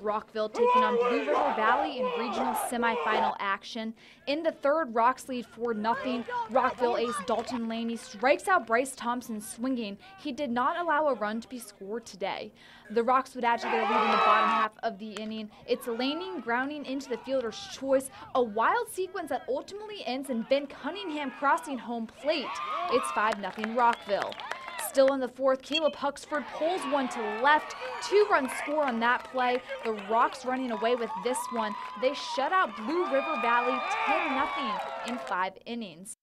Rockville taking on Blue River Valley in regional semifinal action. In the third, Rocks lead 4 0. Rockville ace Dalton Laney strikes out Bryce Thompson swinging. He did not allow a run to be scored today. The Rocks would add to their lead in the bottom half of the inning. It's Laney grounding into the fielder's choice, a wild sequence that ultimately ends in Ben Cunningham crossing home plate. It's 5 0 Rockville. Still in the fourth, Caleb Huxford pulls one to left. Two run score on that play. The Rocks running away with this one. They shut out Blue River Valley 10 0 in five innings.